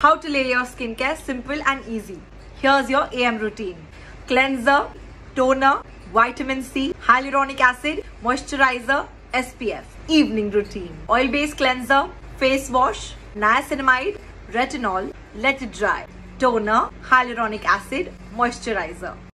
How to lay your skincare simple and easy. Here's your AM routine. Cleanser, toner, vitamin C, hyaluronic acid, moisturizer, SPF. Evening routine. Oil-based cleanser, face wash, niacinamide, retinol, let it dry. Toner, hyaluronic acid, moisturizer.